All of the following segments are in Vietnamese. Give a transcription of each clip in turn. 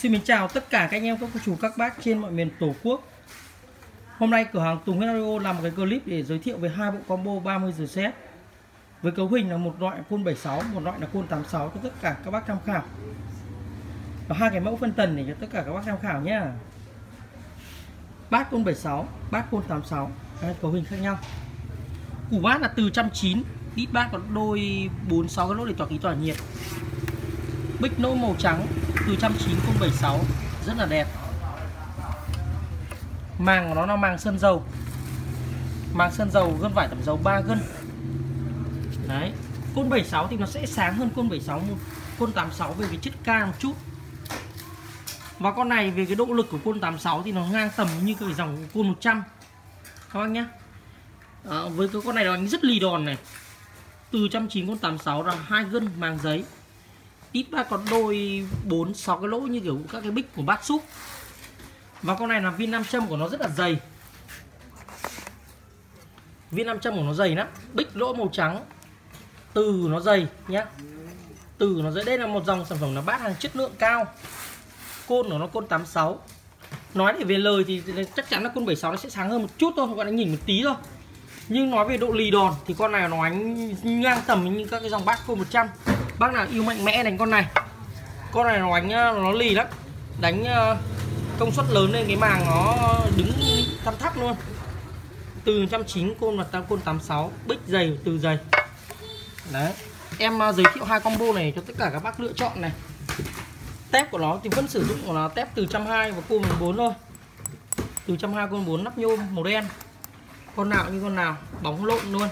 Xin mình chào tất cả các anh em các cô chú các bác trên mọi miền Tổ quốc. Hôm nay cửa hàng Tùng Huyết Audio làm một cái clip để giới thiệu về hai bộ combo 30 giờ set. Với cấu hình là một loại côn 76, một loại là côn 86 cho tất cả các bác tham khảo. Và hai cái mẫu phân tần để cho tất cả các bác tham khảo nhé Bát côn 76, bát côn 86 Hai cấu hình khác nhau. Củ bát là từ 190 Ít bát có đôi 46 cái lỗ để tỏa khí tỏa nhiệt. Bích nỗ màu trắng từ 19076 rất là đẹp. Màng của nó là màng sơn dầu. Màng sơn dầu gân vải tẩm dầu 3 gân. Đấy côn 76 thì nó sẽ sáng hơn côn 76 một côn 86 về cái chất ca một chút. Và con này về cái độ lực của côn 86 thì nó ngang tầm như cái dòng côn 100 các bác nhé. À, với cái con này nó rất lì đòn này. Từ 190 con 86 là hai gân màng giấy ít bác có đôi 4 6 cái lỗ như kiểu các cái bích của bát súp. Và con này là viên nam châm của nó rất là dày. Viên nam châm của nó dày lắm. Bích lỗ màu trắng. Từ nó dày nhá. Từ nó dày. Đây là một dòng sản phẩm là bát hàng chất lượng cao. Côn của nó côn 86 nói để về lời thì chắc chắn là côn 76 nó sẽ sáng hơn một chút thôi các bạn nhìn một tí thôi. Nhưng nói về độ lì đòn thì con này nó ánh ngang tầm như các cái dòng bát côn 100 bác nào yêu mạnh mẽ đánh con này. Con này nó đánh ờ, nó lì lắm. Đánh ờ, công suất lớn lên cái màng nó đứng thăm thắt luôn. Từ 190 côn và tam côn 86 bích dày từ dày. Đấy. Em ờ, giới thiệu hai combo này cho tất cả các bác lựa chọn này. Tép của nó thì vẫn sử dụng của nó tép từ 120 và côn 14 thôi. Từ 120 côn 4 nắp nhôm màu đen. Con nào như con nào, bóng lộn luôn.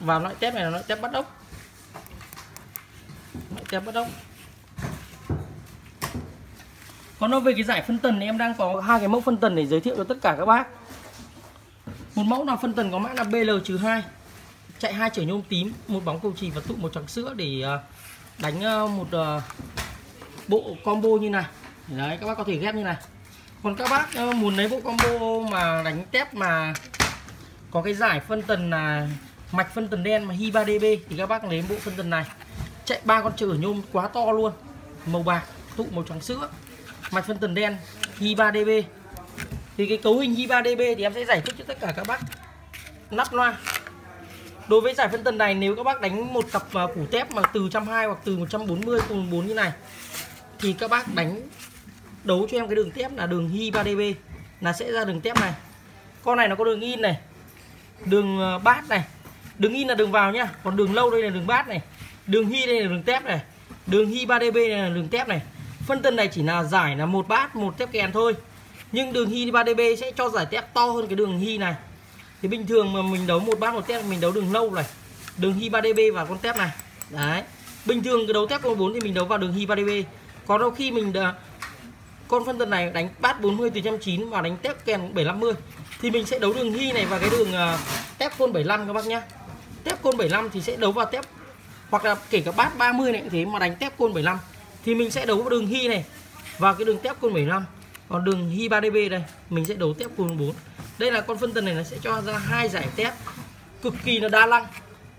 Và loại tép này là loại tép bắt ốc kẹp bất động. Còn nói về cái giải phân tần thì em đang có hai cái mẫu phân tần để giới thiệu cho tất cả các bác. Một mẫu là phân tần có mã là BL-2 chạy hai chở nhôm tím, một bóng cầu trì và tụ một trắng sữa để à, đánh à, một à, bộ combo như này. Đấy, các bác có thể ghép như này. Còn các bác muốn lấy bộ combo mà đánh tép mà có cái giải phân tần là mạch phân tần đen mà Hi 3DB thì các bác lấy bộ phân tần này chạy ba con chữ nhôm quá to luôn. Màu bạc tụ màu trắng sữa. Mạch phân tần đen hi 3 db thì cái cấu hình hi 3 db thì em sẽ giải thích cho tất cả các bác. Nắp loa. Đối với giải phân tần này nếu các bác đánh một cặp à, củ tép mà từ 120 hoặc từ 140 cùng 4 như này thì các bác đánh đấu cho em cái đường tép là đường hi 3 db là sẽ ra đường tép này. Con này nó có đường in này đường ờ, bát này. Đường in là đường vào nhá còn đường lâu đây là đường bát này đường hy đây là đường tép này. Đường hy 3db này là đường tép này. Phân tân này chỉ là giải là một bát một tép kèn thôi. Nhưng đường hy 3db sẽ cho giải tép to hơn cái đường hy này. Thì bình thường mà mình đấu một bát một tép mình đấu đường lâu này. Đường hy 3db và con tép này. Đấy. Bình thường cái đấu tép con 4 thì mình đấu vào đường hy 3db còn đôi khi mình đã, con phân tân này đánh bát 40 từ 190 và đánh tép kèn 750 thì mình sẽ đấu đường hy này và cái đường uh, tép côn 75 các bác nhá. Tép côn 75 thì sẽ đấu vào tép hoặc là kể cả bát 30 này cũng thế mà đánh tép côn 75 thì mình sẽ đấu đường hy này. Vào cái đường tép côn 75 còn đường hy 3db đây mình sẽ đấu tép côn 4 đây là con phân tần này nó sẽ cho ra hai giải tép cực kỳ là đa năng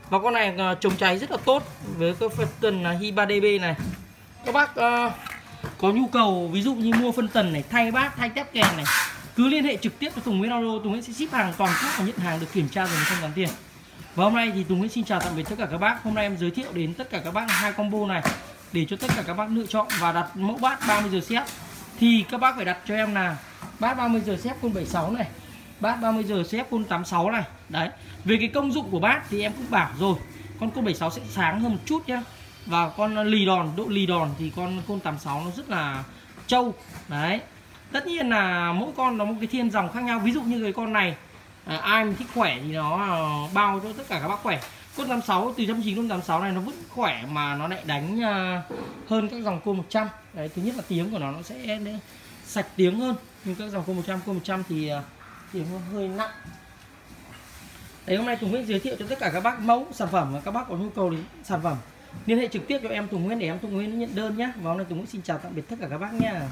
và con này ờ, chống cháy rất là tốt với cái phân tần hi hy 3db này. Các bác uh, có nhu cầu ví dụ như mua phân tần này thay bát thay tép kèn này cứ liên hệ trực tiếp với Tùng Nguyễn Auto Tùng Nguyễn sẽ ship hàng toàn quốc và nhận hàng được kiểm tra rồi không gắn tiền và hôm nay thì Tùng Nguyễn xin chào tạm biệt tất cả các bác. Hôm nay em giới thiệu đến tất cả các bác hai combo này Để cho tất cả các bác lựa chọn và đặt mẫu bát 30 giờ xếp. Thì các bác phải đặt cho em là bát 30 giờ xếp côn 76 này Bát 30 giờ xếp côn 86 này. Đấy Về cái công dụng của bát thì em cũng bảo rồi Con côn 76 sẽ sáng hơn một chút nhá. Và con lì đòn, độ lì đòn thì con côn 86 nó rất là trâu. Đấy Tất nhiên là mỗi con nó một cái thiên dòng khác nhau. Ví dụ như cái con này à, ai mà thích khỏe thì nó ờ, bao cho tất cả các bác khỏe. Côn 86 từ 190 đến 86 này nó vẫn khỏe mà nó lại đánh ờ, hơn các dòng côn 100 đấy thứ nhất là tiếng của nó nó sẽ sạch tiếng hơn nhưng các dòng côn 100 côn 100 thì ờ, tiếng nó hơi nặng. Đấy hôm nay Tùng Nguyễn giới thiệu cho tất cả các bác mẫu sản phẩm và các bác có nhu cầu đến sản phẩm. Liên hệ trực tiếp cho em Tùng Nguyễn để em Tùng Nguyễn nhận đơn nhé và hôm nay Tùng Nguyễn xin chào tạm biệt tất cả các bác nha